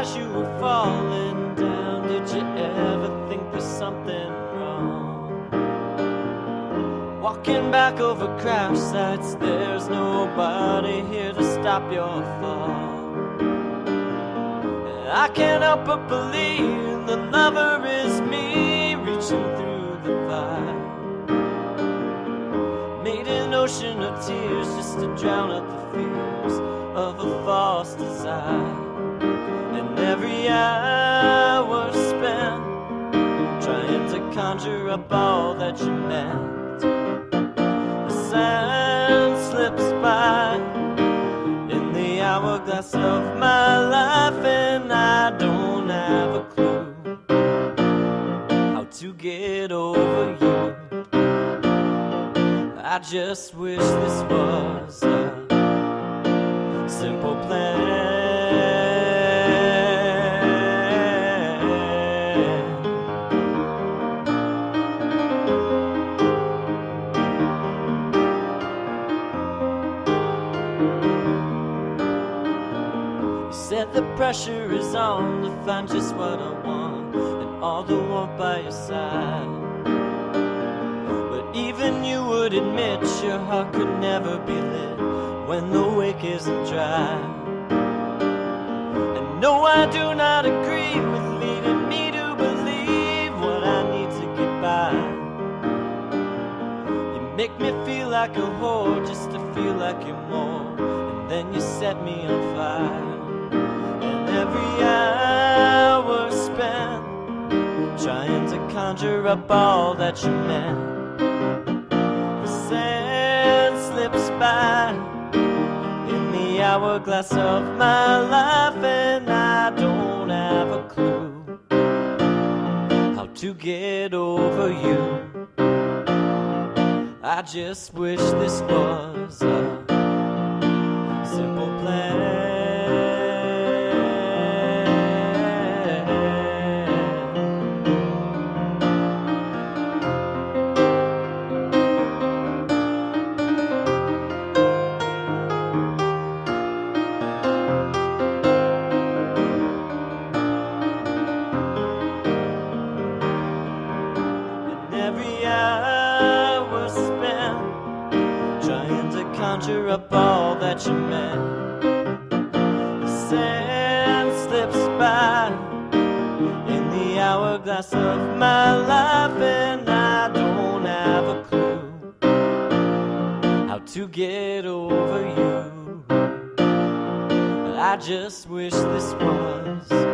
as you were falling down, did you ever think there's something wrong? Walking back over crash sites, there's nobody here to stop your fall. I can't help but believe the lover is me reaching through the fire. Made an ocean of tears just to drown out the fears of a false desire. And every hour spent trying to conjure up all that you meant. The sand slips by in the hourglass of my life, and I don't have a clue how to get over you. I just wish this was a simple plan. The pressure is on to find just what I want, and all the warmth by your side. But even you would admit your heart could never be lit when the wick isn't dry. And no, I do not agree with leading me to believe what I need to get by. You make me feel like a whore just to feel like you're more, and then you set me on fire. Every hour spent trying to conjure up all that you meant. The sand slips by in the hourglass of my life, and I don't have a clue how to get over you. I just wish this was a hour spent trying to conjure up all that you meant. The sand slips by in the hourglass of my life, and I don't have a clue how to get over you. I just wish this was